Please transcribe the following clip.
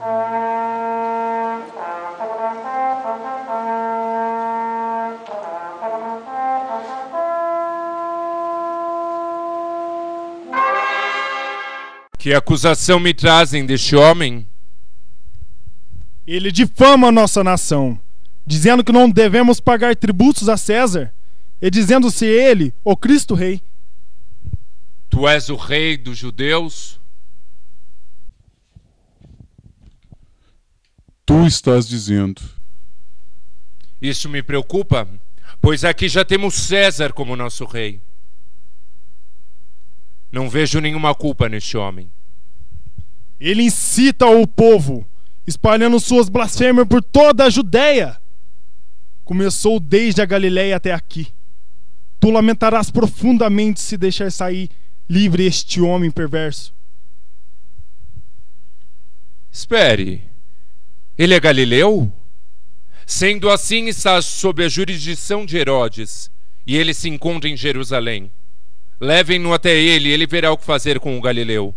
Uh... Que acusação me trazem deste homem? Ele difama a nossa nação, dizendo que não devemos pagar tributos a César, e dizendo-se ele o Cristo Rei. Tu és o rei dos judeus? Tu estás dizendo. Isso me preocupa, pois aqui já temos César como nosso rei. Não vejo nenhuma culpa neste homem. Ele incita o povo, espalhando suas blasfêmias por toda a Judéia. Começou desde a Galiléia até aqui. Tu lamentarás profundamente se deixar sair livre este homem perverso. Espere. Ele é galileu? Sendo assim, está sob a jurisdição de Herodes, e ele se encontra em Jerusalém. Levem-no até ele, ele verá o que fazer com o galileu.